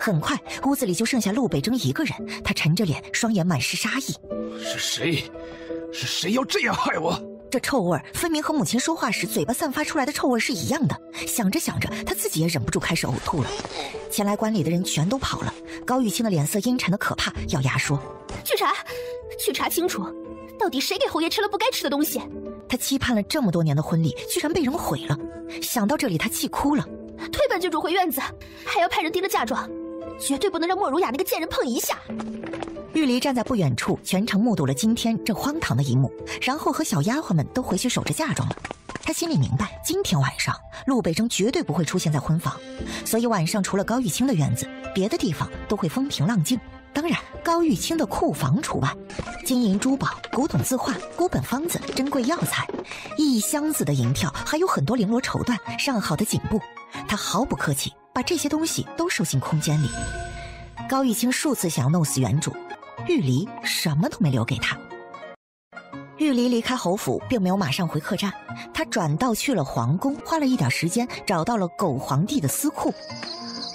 很快，屋子里就剩下陆北征一个人。他沉着脸，双眼满是杀意。是谁？是谁要这样害我？这臭味分明和母亲说话时嘴巴散发出来的臭味是一样的。想着想着，他自己也忍不住开始呕吐了。前来观礼的人全都跑了。高玉清的脸色阴沉的可怕，咬牙说：“去查，去查清楚，到底谁给侯爷吃了不该吃的东西。”他期盼了这么多年的婚礼，居然被人毁了。想到这里，他气哭了。推本郡主回院子，还要派人盯着嫁妆，绝对不能让莫如雅那个贱人碰一下。玉离站在不远处，全程目睹了今天这荒唐的一幕，然后和小丫鬟们都回去守着嫁妆了。他心里明白，今天晚上陆北征绝对不会出现在婚房，所以晚上除了高玉清的院子，别的地方都会风平浪静。当然，高玉清的库房除外，金银珠宝、古董字画、孤本方子、珍贵药材，一箱子的银票，还有很多绫罗绸缎、上好的锦布。他毫不客气，把这些东西都收进空间里。高玉清数次想要弄死原主，玉离什么都没留给他。玉离离开侯府，并没有马上回客栈，他转道去了皇宫，花了一点时间找到了狗皇帝的私库。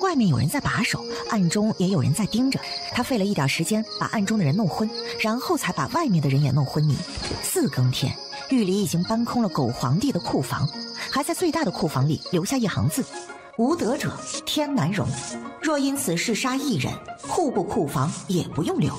外面有人在把守，暗中也有人在盯着。他费了一点时间把暗中的人弄昏，然后才把外面的人也弄昏迷。四更天，玉离已经搬空了狗皇帝的库房。还在最大的库房里留下一行字：“无德者天难容。若因此事杀一人，户部库房也不用留。”